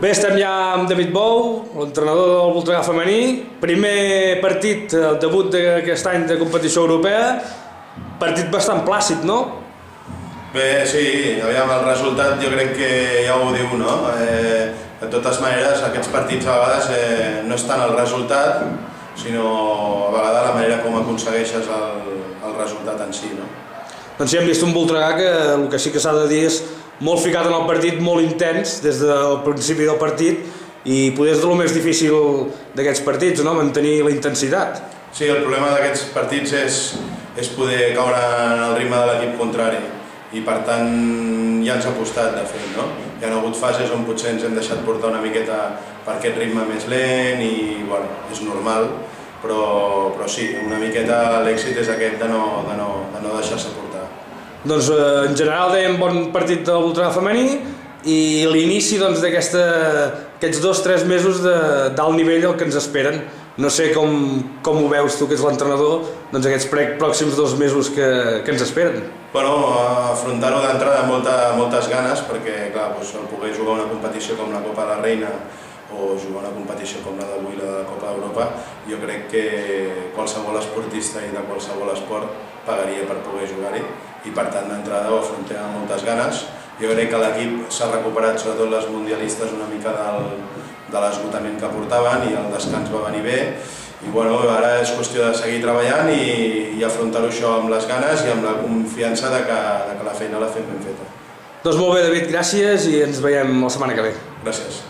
Bé, estem ja amb David Bou, l'entrenador del Voltregà femení. Primer partit, el debut d'aquest any de competició europea. Partit bastant plàcid, no? Bé, sí, aviam, el resultat jo crec que ja ho diu, no? Eh, de totes maneres, aquests partits a vegades eh, no és tant el resultat, sinó a vegades la manera com aconsegueixes el, el resultat en si, no? Doncs sí, hem vist un Voltregà que el que sí que s'ha de dir és molt ficat en el partit, molt intens des del principi del partit i poder és el més difícil d'aquests partits, no? mantenir la intensitat. Sí, el problema d'aquests partits és, és poder caure en el ritme de l'equip contrari i per tant ja ens ha costat de fet, no? Hi ha hagut fases on potser ens hem deixat portar una miqueta per aquest ritme més lent i bueno, és normal, però, però sí, una miqueta l'èxit és aquest de no, de no, de no deixar-se portar. Doncs eh, en general dèiem bon partit de l'Ultra femení i l'inici d'aquests doncs, dos o tres mesos d'alt nivell el que ens esperen. No sé com, com ho veus tu, que ets l'entrenador, doncs aquests pròxims dos mesos que, que ens esperen. Bueno, afrontar-ho d'entrada amb molta, moltes ganes, perquè clar, doncs, el poder jugar una competició com la Copa de la Reina o jugar una competició com la d'avui, la de la Copa d'Europa, jo crec que qualsevol esportista i de qualsevol esport pagaria per poder jugar-hi i per tant d'entrada ho afrontem amb moltes ganes. Jo crec que l'equip s'ha recuperat, sobretot les mundialistes, una mica del, de l'esgotament que portaven i el descans va venir bé i bueno, ara és qüestió de seguir treballant i, i afrontar-ho això amb les ganes i amb la confiança de que, de que la feina la fem ben feta. Doncs molt bé, David, gràcies i ens veiem la setmana que ve. Gràcies.